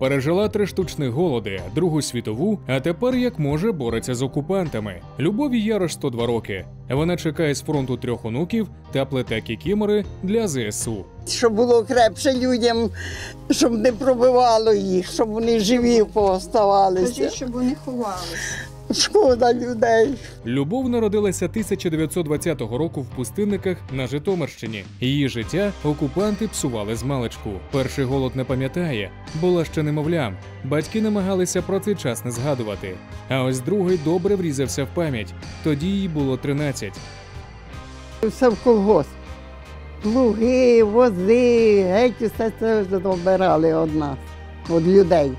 Пережила три штучних голоди, Другу світову, а тепер як може бореться з окупантами. Любові Ярош 102 роки. Вона чекає з фронту трьох онуків та плете кікімори для ЗСУ. Щоб було крепше людям, щоб не пробивало їх, щоб вони живі пооставалися. Кажіть, щоб вони ховалися. Шкода людей. Любов народилася 1920 року в пустинниках на Житомирщині. Її життя окупанти псували з маличку. Перший голод не пам'ятає, була ще немовлям. Батьки намагалися про цей час не згадувати. А ось другий добре врізався в пам'ять. Тоді їй було 13. Все в колгосп. Плуги, вози, геть усе це вже добирали від нас, від людей.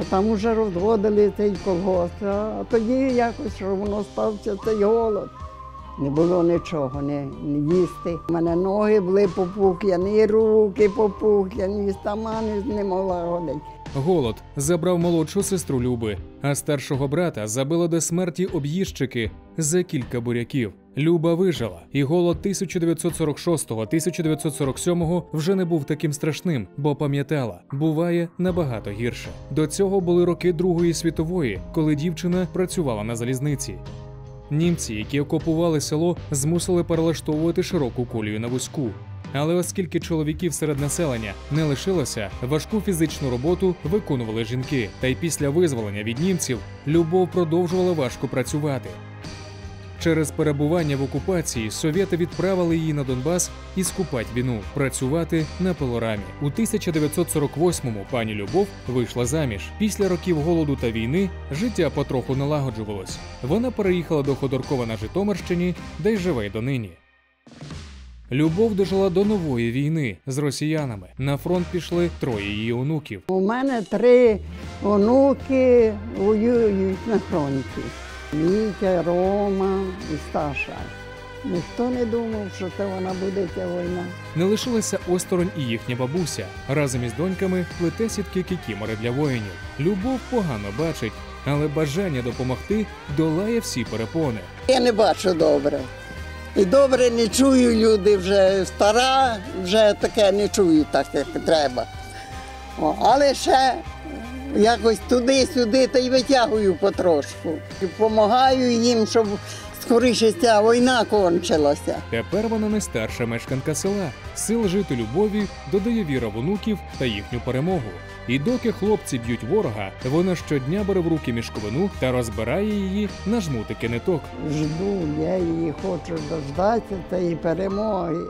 А там уже розводили цей колгосп. А тоді якось що воно стався цей голод. Не було нічого, не, не їсти. У мене ноги були попухляні, руки попухляні, сама не могла ходити. Голод забрав молодшу сестру Люби, а старшого брата забило до смерті об'їжджики за кілька буряків. Люба вижила, і голод 1946-1947 вже не був таким страшним, бо пам'ятала, буває набагато гірше. До цього були роки Другої світової, коли дівчина працювала на залізниці. Німці, які окупували село, змусили перелаштовувати широку колію на вузьку. Але оскільки чоловіків серед населення не лишилося, важку фізичну роботу виконували жінки. Та й після визволення від німців Любов продовжувала важко працювати. Через перебування в окупації совєти відправили її на Донбас і скупать війну працювати на пилорамі. У 1948-му пані Любов вийшла заміж. Після років голоду та війни життя потроху налагоджувалось. Вона переїхала до Ходоркова на Житомирщині, де й живе й донині. Любов дожила до нової війни з росіянами. На фронт пішли троє її онуків. У мене три онуки воюють на фронті. Вітя, Рома і Сташа. Ніхто не думав, що це вона буде ця війна. Не лишилася осторонь і їхня бабуся. Разом із доньками плете сітки кікімори для воїнів. Любов погано бачить, але бажання допомогти долає всі перепони. Я не бачу добре. І добре не чую люди вже стара, вже таке не чую так, як треба. О, але ще якось туди-сюди та й витягую потрошку. Помагаю їм, щоб скоріше ця війна кончилася. Тепер вона не старша мешканка села. Сил жити любові додає віра в онуків та їхню перемогу. І доки хлопці б'ють ворога, вона щодня бере в руки мішковину та розбирає її на жмутики ниток. Жду, я її хочу дождатися цієї перемоги.